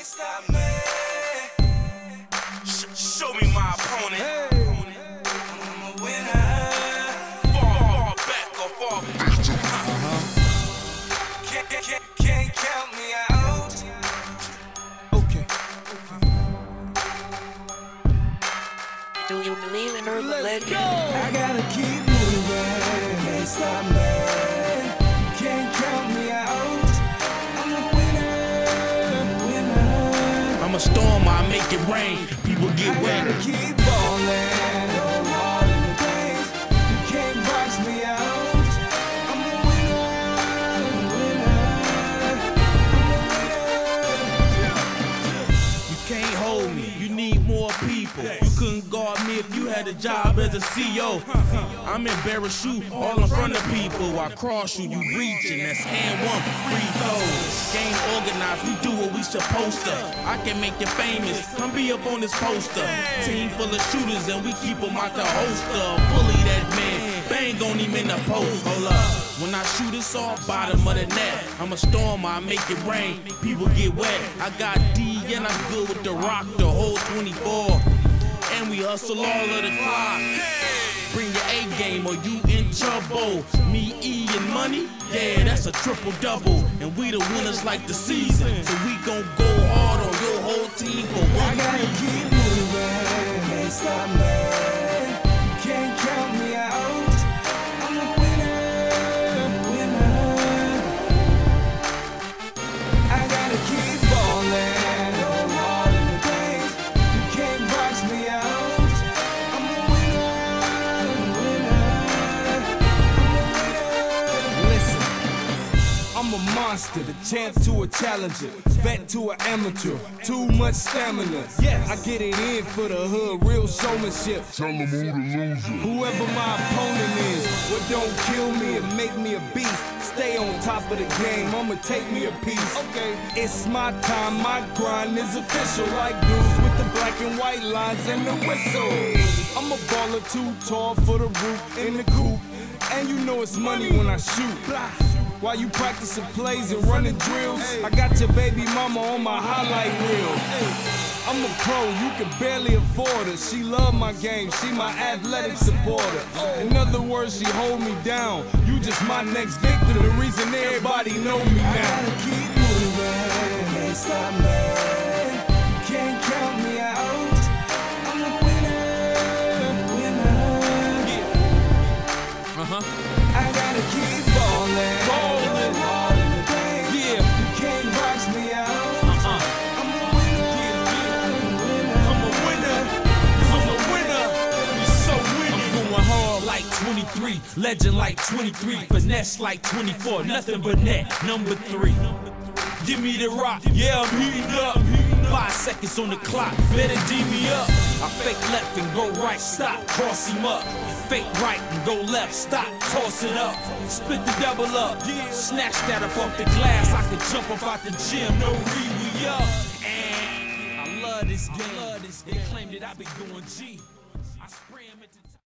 can't stop me. Sh- show me my opponent. I'm a winner. Far, far back or far Can't, can't, can't count me out. Okay. Do you believe in urban legend? I gotta keep moving. Can't stop me. Storm, I make it rain. People get wet. More people. You couldn't guard me if you had a job as a CEO. I'm in you all in front of people. I cross you, you reaching. That's hand one, free throws. Game organized, we do what we supposed to. I can make you famous, come be up on this poster. Team full of shooters and we keep them out the holster. Bully that man, bang on him in the post. I shoot, it's all bottom of the net. I'm a storm, I make it rain. People get wet. I got D and I'm good with the rock, the whole 24. And we hustle all of the clock. Bring your A game or you in trouble. Me, E, and money, yeah, that's a triple double. And we the winners like the season. So we gon' go hard on your whole team for I one gotta reason. keep moving, I'm a monster, the champ to a challenger, vet to an amateur, too much stamina. Yes, I get it in for the hood, real showmanship. Tell them who the loser. Whoever my opponent is, what don't kill me and make me a beast. Stay on top of the game, I'ma take me a piece. Okay, it's my time, my grind is official. Like dudes with the black and white lines and the whistle. I'm a baller too tall for the roof in the coop. And you know it's money when I shoot. While you practicing plays and running drills, I got your baby mama on my highlight reel. I'm a pro, you can barely afford her. She love my game, she my athletic supporter. In other words, she hold me down. You just my next victim, the reason everybody know me now. 23, legend like 23, finesse like 24, nothing but net. Number three. Give me the rock, yeah, I'm heating up. Five seconds on the clock, better D me up. I fake left and go right, stop, cross him up. Fake right and go left, stop, toss it up. Split the double up, snatch that up off the glass. I can jump up out the gym, no re we up. And I love this game. They claim that I be going G. I spray 'em at the